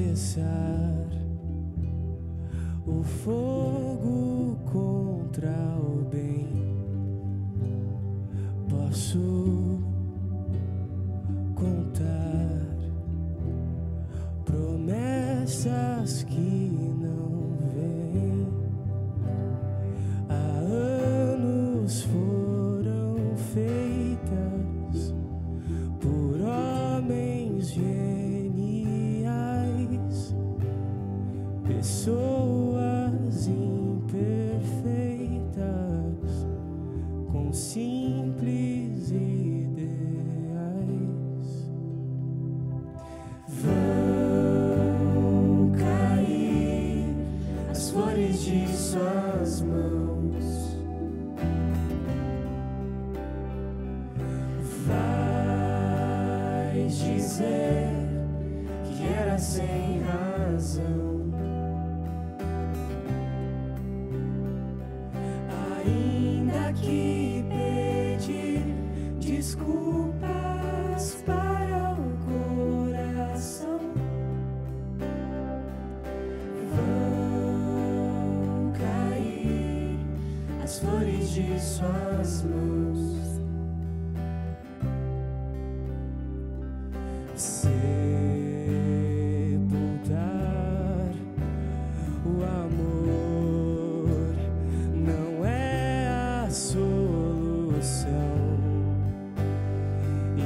cessar o fogo contra o bem. Posso contar promessas que Dizer que era sem razão. Ainda que pedir desculpas para o coração. Vão cair as flores de suas mãos.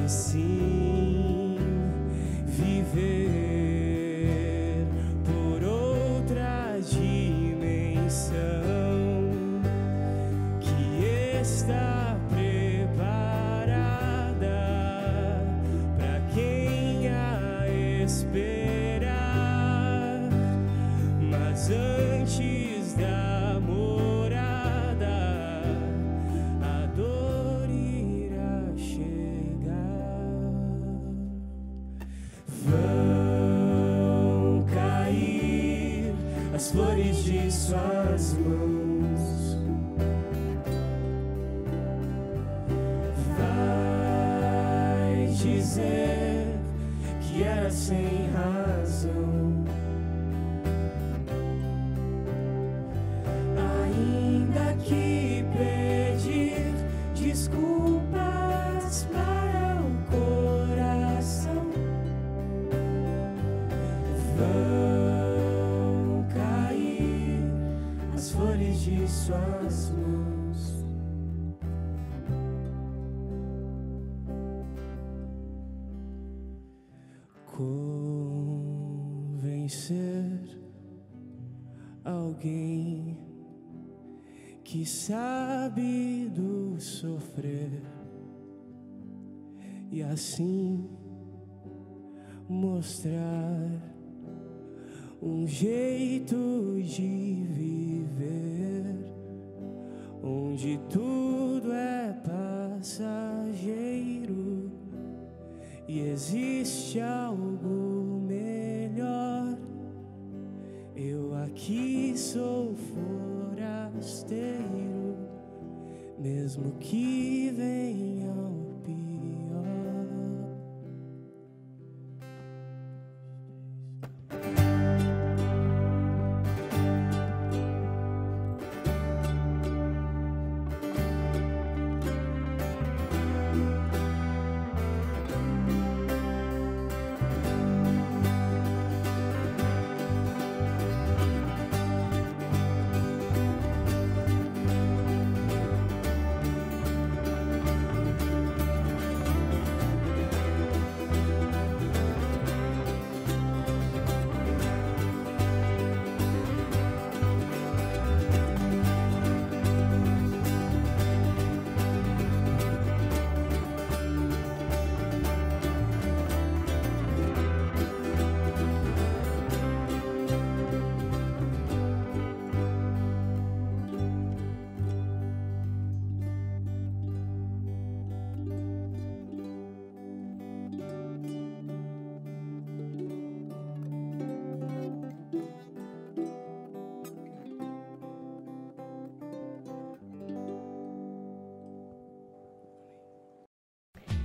E sim viver por outra dimensão que está preparada para quem a esperar. Mas antes as flores de suas mãos. Vai dizer que era sem razão. Ainda que pedir desculpas para o coração. Vão suas mãos. Convencer alguém que sabe do sofrer e assim mostrar um jeito de onde tudo é passageiro e existe algo melhor. Eu aqui sou forasteiro, mesmo que venha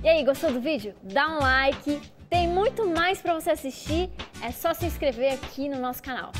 E aí, gostou do vídeo? Dá um like, tem muito mais para você assistir É só se inscrever aqui no nosso canal.